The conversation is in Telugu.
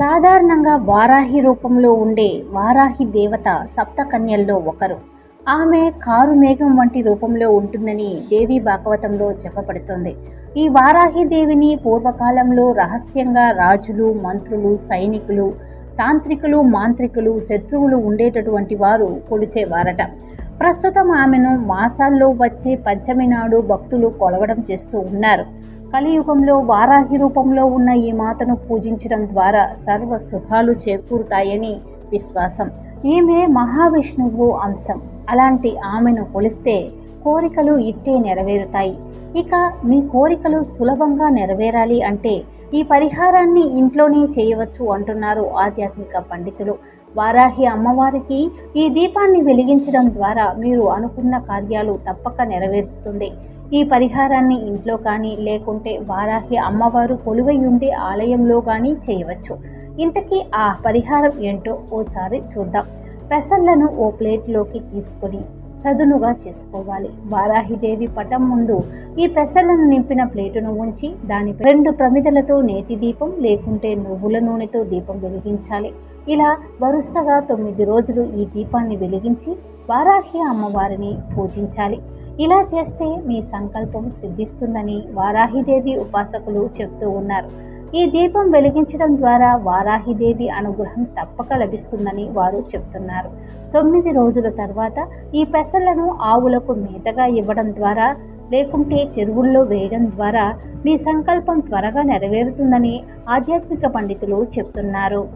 సాధారణంగా వారాహి రూపంలో ఉండే వారాహి దేవత సప్తకన్యల్లో ఒకరు. ఆమె కారు మేఘం వంటి రూపంలో ఉంటుందని దేవి భాగవతంలో చెప్పబడుతోంది. ఈ వారాహి దేవిని పూర్వకాలంలో రహస్యంగా రాజులు మంత్రులు సైనికులు తాంత్రికులు మాంత్రికులు శత్రువులు ఉండేటటువంటి వారు కొలిచేవారట. ప్రస్తుతం ఆమెను మాసాల్లో వచ్చే పంచమి నాడు భక్తులు కొలవడం చేస్తూ ఉన్నారు. కలియుగంలో వారాహి రూపంలో ఉన్న ఈ మాతను పూజించడం ద్వారా సర్వ శుభాలు చేకూరుతాయని విశ్వాసం. ఈమె మహావిష్ణువు అంశం. అలాంటి ఆమెను కొలిస్తే కోరికలు ఇట్టే నెరవేరుతాయి. ఇక మీ కోరికలు సులభంగా నెరవేరాలి అంటే ఈ పరిహారాన్ని ఇంట్లోనే చేయవచ్చు అంటున్నారు ఆధ్యాత్మిక పండితులు. వారాహి అమ్మవారికి ఈ దీపాన్ని వెలిగించడం ద్వారా మీరు అనుకున్న కార్యాలు తప్పక నెరవేరుస్తుంది. ఈ పరిహారాన్ని ఇంట్లో కానీ లేకుంటే వారాహి అమ్మవారు కొలువై ఉండే ఆలయంలో కానీ చేయవచ్చు. ఇంతకీ ఆ పరిహారం ఏంటో ఓసారి చూద్దాం. పెసర్లను ఓ ప్లేట్లోకి తీసుకొని చదునుగా చేసుకోవాలి. వారాహిదేవి పటం ముందు ఈ పెసలను నింపిన ప్లేటును ఉంచి దాని రెండు ప్రమిదలతో నేతి దీపం లేకుంటే నువ్వుల నూనెతో దీపం వెలిగించాలి. ఇలా వరుసగా తొమ్మిది రోజులు ఈ దీపాన్ని వెలిగించి వారాహి అమ్మవారిని పూజించాలి. ఇలా చేస్తే మీ సంకల్పం సిద్ధిస్తుందని వారాహిదేవి ఉపాసకులు చెప్తూ ఉన్నారు. ఈ దీపం వెలిగించడం ద్వారా వారాహిదేవి అనుగ్రహం తప్పక లభిస్తుందని వారు చెప్తున్నారు. తొమ్మిది రోజుల తర్వాత ఈ పెసలను ఆవులకు మేతగా ఇవ్వడం ద్వారా లేకుంటే చెరువుల్లో వేయడం ద్వారా మీ సంకల్పం త్వరగా నెరవేరుతుందని ఆధ్యాత్మిక పండితులు చెప్తున్నారు.